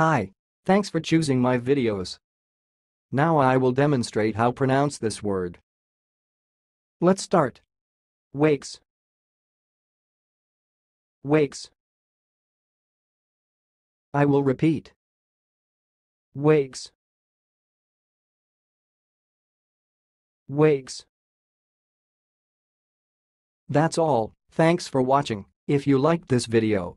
Hi. Thanks for choosing my videos. Now I will demonstrate how pronounce this word. Let's start. Waix. Waix. I will repeat. Waix. Waix. That's all, thanks for watching. If you liked this video,